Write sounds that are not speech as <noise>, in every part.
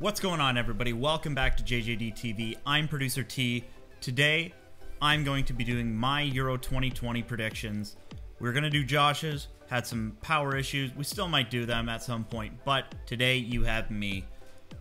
What's going on, everybody? Welcome back to JJD TV. I'm producer T. Today, I'm going to be doing my Euro 2020 predictions. We're going to do Josh's, had some power issues. We still might do them at some point, but today you have me.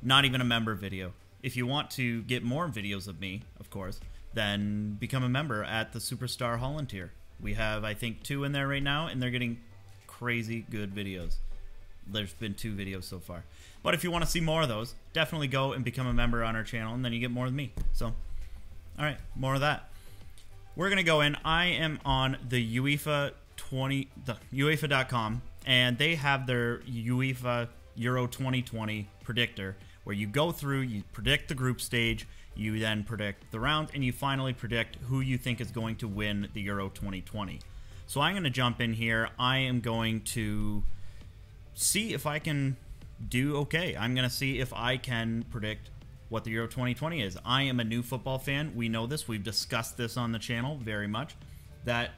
Not even a member video. If you want to get more videos of me, of course, then become a member at the Superstar Holland tier. We have, I think, two in there right now, and they're getting crazy good videos. There's been two videos so far. But if you want to see more of those, definitely go and become a member on our channel, and then you get more of me. So, all right, more of that. We're gonna go in. I am on the UEFA 20, the UEFA.com, and they have their UEFA Euro 2020 predictor, where you go through, you predict the group stage, you then predict the round, and you finally predict who you think is going to win the Euro 2020. So I'm going to jump in here. I am going to see if I can do okay. I'm going to see if I can predict what the Euro 2020 is. I am a new football fan. We know this. We've discussed this on the channel very much. That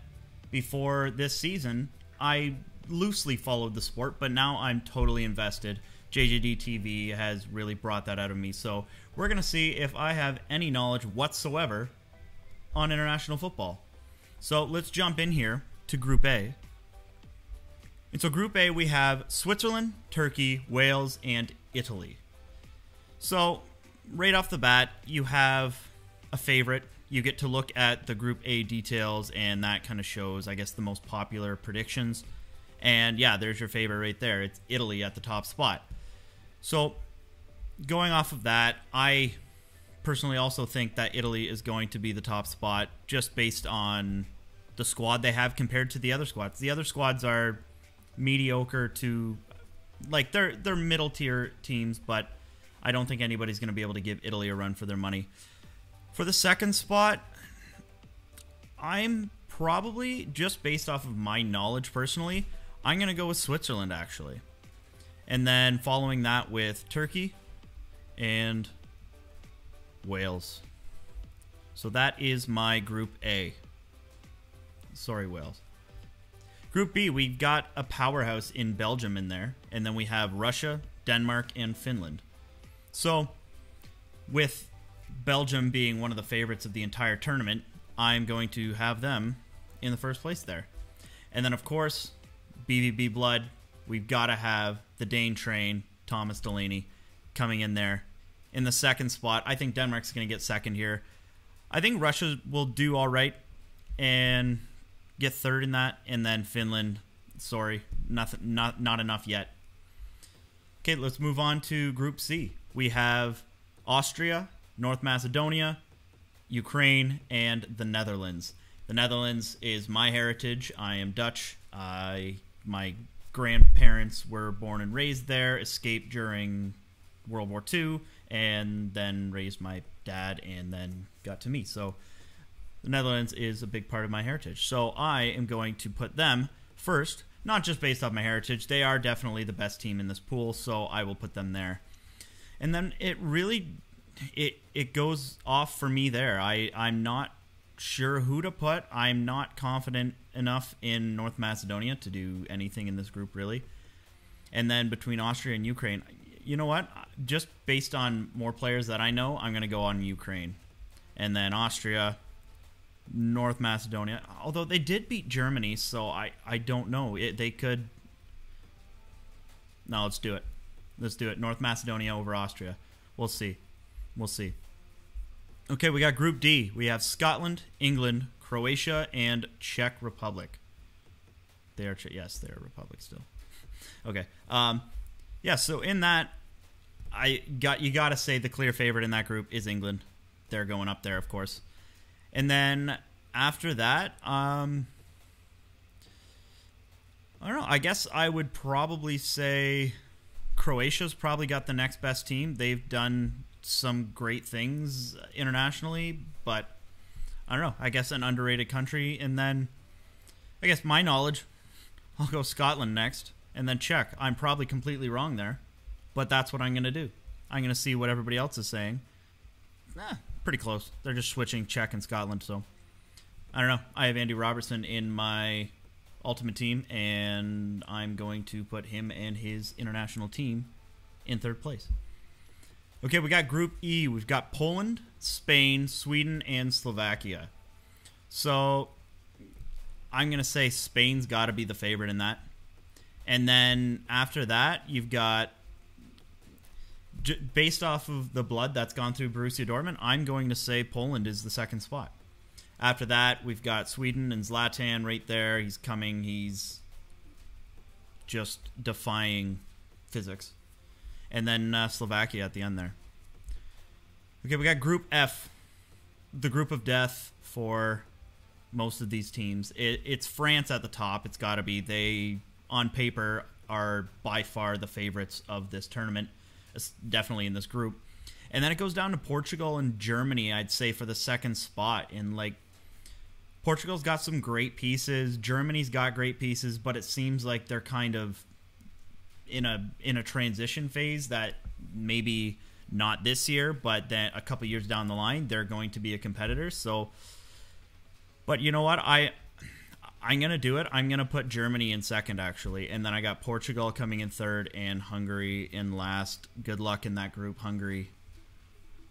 before this season, I loosely followed the sport, but now I'm totally invested. JJD TV has really brought that out of me. So we're going to see if I have any knowledge whatsoever on international football. So let's jump in here to Group A. And so, Group A, we have Switzerland, Turkey, Wales, and Italy. So, right off the bat, you have a favorite. You get to look at the Group A details, and that kind of shows, I guess, the most popular predictions. And yeah, there's your favorite right there. It's Italy at the top spot. So, going off of that, I personally also think that Italy is going to be the top spot just based on the squad they have compared to the other squads. The other squads are mediocre to like they're they're middle tier teams, but I don't think anybody's going to be able to give Italy a run for their money. For the second spot, I'm probably just based off of my knowledge personally, I'm going to go with Switzerland actually. And then following that with Turkey and Wales. So that is my group A. Sorry, Wales. Group B, we've got a powerhouse in Belgium in there, and then we have Russia, Denmark, and Finland. So, with Belgium being one of the favorites of the entire tournament, I'm going to have them in the first place there. And then, of course, BVB Blood, we've got to have the Dane train, Thomas Delaney, coming in there. In the second spot, I think Denmark's going to get second here. I think Russia will do all right. And get third in that, and then Finland. Sorry, nothing, not not enough yet. Okay, let's move on to Group C. We have Austria, North Macedonia, Ukraine, and the Netherlands. The Netherlands is my heritage. I am Dutch. I my grandparents were born and raised there, escaped during World War II, and then raised my dad, and then got to me. So the Netherlands is a big part of my heritage. So I am going to put them first, not just based off my heritage. They are definitely the best team in this pool, so I will put them there. And then it really it it goes off for me there. I I'm not sure who to put. I'm not confident enough in North Macedonia to do anything in this group really. And then between Austria and Ukraine, you know what? Just based on more players that I know, I'm going to go on Ukraine. And then Austria, North Macedonia. Although they did beat Germany, so I, I don't know. It, they could. No, let's do it. Let's do it. North Macedonia over Austria. We'll see. We'll see. Okay, we got Group D. We have Scotland, England, Croatia, and Czech Republic. They are yes, they are republic still. <laughs> okay. Um, yeah. So in that, I got you got to say the clear favorite in that group is England. They're going up there, of course. And then after that, um, I don't know. I guess I would probably say Croatia's probably got the next best team. They've done some great things internationally, but I don't know. I guess an underrated country. And then I guess my knowledge, I'll go Scotland next and then Czech. I'm probably completely wrong there, but that's what I'm going to do. I'm going to see what everybody else is saying. Eh, pretty close. They're just switching Czech and Scotland, so I don't know. I have Andy Robertson in my ultimate team, and I'm going to put him and his international team in third place. Okay, we got Group E. We've got Poland, Spain, Sweden, and Slovakia. So I'm going to say Spain's got to be the favorite in that. And then after that, you've got based off of the blood that's gone through Borussia Dortmund, I'm going to say Poland is the second spot. After that, we've got Sweden and Zlatan right there. He's coming. He's just defying physics. And then uh, Slovakia at the end there. Okay, we got Group F, the group of death for most of these teams. It, it's France at the top. It's got to be. They, on paper, are by far the favorites of this tournament, definitely in this group. And then it goes down to Portugal and Germany, I'd say, for the second spot. And, like, Portugal's got some great pieces. Germany's got great pieces, but it seems like they're kind of in a in a transition phase that maybe not this year, but then a couple years down the line they're going to be a competitor. So, but you know what? I I'm gonna do it. I'm gonna put Germany in second actually, and then I got Portugal coming in third and Hungary in last. Good luck in that group, Hungary.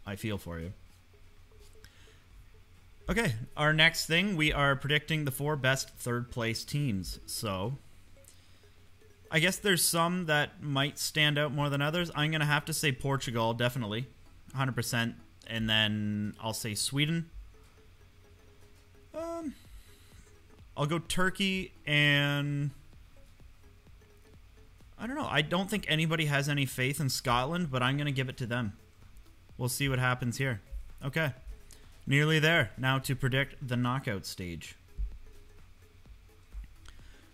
I feel for you. Okay, our next thing, we are predicting the four best third place teams. So, I guess there's some that might stand out more than others. I'm to have to say Portugal, definitely. 100%. And then I'll say Sweden. I'll go Turkey and. I don't know. I don't think anybody has any faith in Scotland, but I'm going to give it to them. We'll see what happens here. Okay. Nearly there. Now to predict the knockout stage.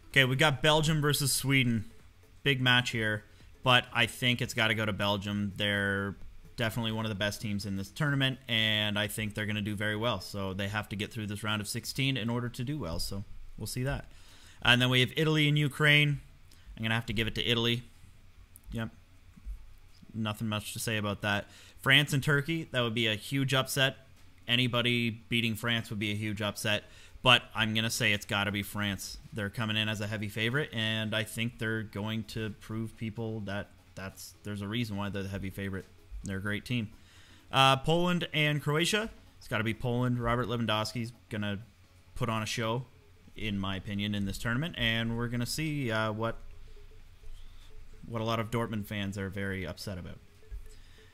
Okay, we got Belgium versus Sweden. Big match here, but I think it's got to go to Belgium. They're definitely one of the best teams in this tournament, and I think they're going to do very well. So they have to get through this round of 16 in order to do well. So we'll see that. And then we have Italy and Ukraine. I'm going to have to give it to Italy. Yep. Nothing much to say about that. France and Turkey, that would be a huge upset anybody beating France would be a huge upset. But I'm going to say it's got to be France. They're coming in as a heavy favorite, and I think they're going to prove people that that's there's a reason why they're the heavy favorite. They're a great team. Uh, Poland and Croatia. It's got to be Poland. Robert Lewandowski's going to put on a show, in my opinion, in this tournament, and we're going to see uh, what what a lot of Dortmund fans are very upset about.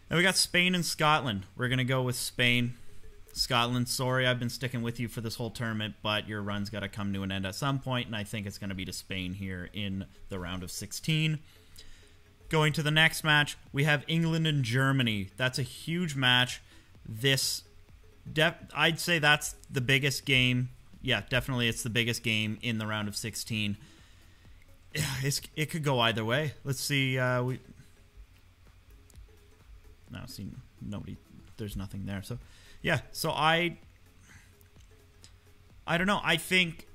And we got Spain and Scotland. We're going to go with Spain. Scotland, sorry, I've been sticking with you for this whole tournament, but your run's got to come to an end at some point, and I think it's going to be to Spain here in the round of 16. Going to the next match, we have England and Germany. That's a huge match. This, I'd say that's the biggest game. Yeah, definitely, it's the biggest game in the round of 16. <sighs> It's, it could go either way. Let's see. Uh, we no, see nobody. There's nothing there. So yeah, so I I don't know. I think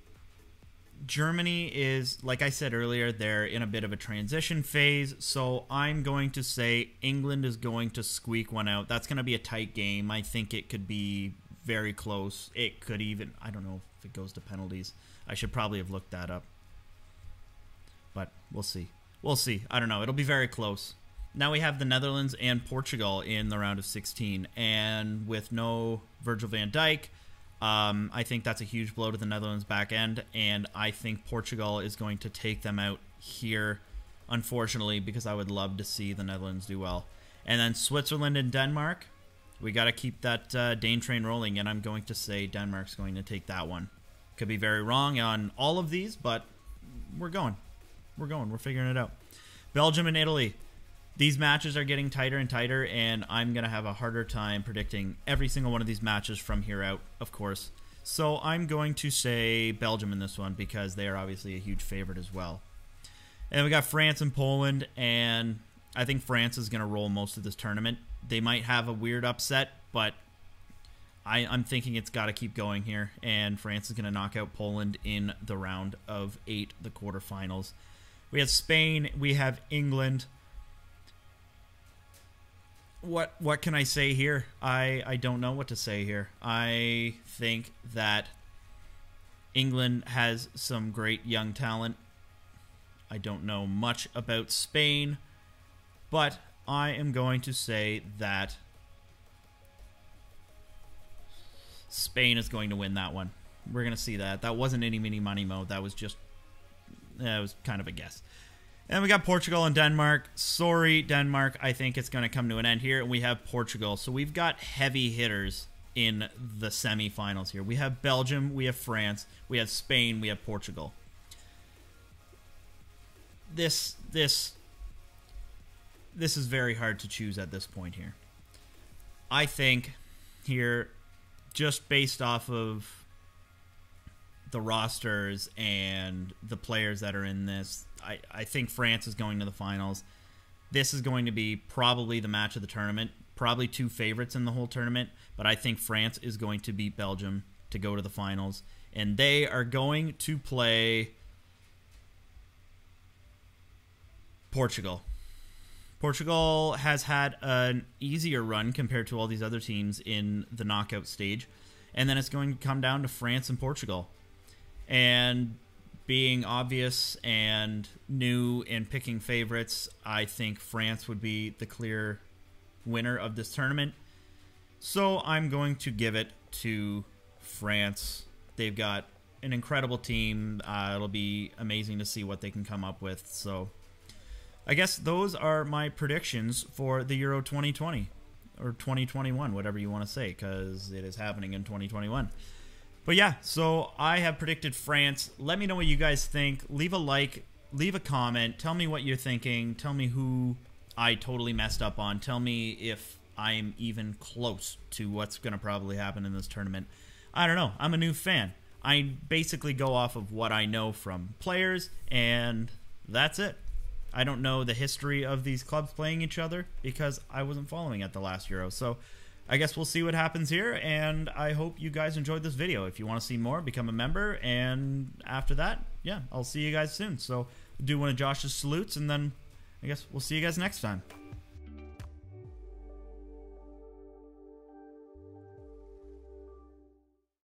Germany is like I said earlier, they're in a bit of a transition phase, so I'm going to say England is going to squeak one out. That's going to be a tight game. I think it could be very close. It could even I don't know if it goes to penalties. I should probably have looked that up. But we'll see. We'll see. I don't know. It'll be very close now we have the Netherlands and Portugal in the round of 16, and with no Virgil van Dijk, um, I think that's a huge blow to the Netherlands back end, and I think Portugal is going to take them out here, unfortunately, because I would love to see the Netherlands do well. And then Switzerland and Denmark, we got to keep that uh, Dane train rolling, and I'm going to say Denmark's going to take that one. Could be very wrong on all of these, but we're going. We're going. We're figuring it out. Belgium and Italy these matches are getting tighter and tighter, and I'm going to have a harder time predicting every single one of these matches from here out, of course. So I'm going to say Belgium in this one because they are obviously a huge favorite as well. And we got France and Poland, and I think France is going to roll most of this tournament. They might have a weird upset, but I, am thinking it's got to keep going here, and France is going to knock out Poland in the round of eight, the quarterfinals. We have Spain, we have England what what can I say here? I I don't know what to say here. I think that England has some great young talent. I don't know much about Spain, but I am going to say that Spain is going to win that one. We're going to see that. That wasn't any mini money mode. That was just, that was kind of a guess. And we got Portugal and Denmark. Sorry, Denmark. I think it's going to come to an end here. And we have Portugal. So we've got heavy hitters in the semifinals here. We have Belgium, we have France, we have Spain, we have Portugal. This this this is very hard to choose at this point here. I think here just based off of the rosters and the players that are in this, I, I think France is going to the finals. This is going to be probably the match of the tournament. Probably two favorites in the whole tournament, but I think France is going to beat Belgium to go to the finals. And they are going to play Portugal. Portugal has had an easier run compared to all these other teams in the knockout stage. And then it's going to come down to France and Portugal. And being obvious and new and picking favorites, I think France would be the clear winner of this tournament. So I'm going to give it to France. They've got an incredible team. Uh, it'll be amazing to see what they can come up with. So I guess those are my predictions for the Euro 2020 or 2021, whatever you want to say, because it is happening in 2021. But yeah, so I have predicted France. Let me know what you guys think. Leave a like, leave a comment. Tell me what you're thinking. Tell me who I totally messed up on. Tell me if I'm even close to what's going to probably happen in this tournament. I don't know. I'm a new fan. I basically go off of what I know from players, and that's it. I don't know the history of these clubs playing each other because I wasn't following at the last Euro. So I guess we'll see what happens here, and I hope you guys enjoyed this video. If you want to see more, become a member, and after that, yeah, I'll see you guys soon. So do one of Josh's salutes, and then I guess we'll see you guys next time.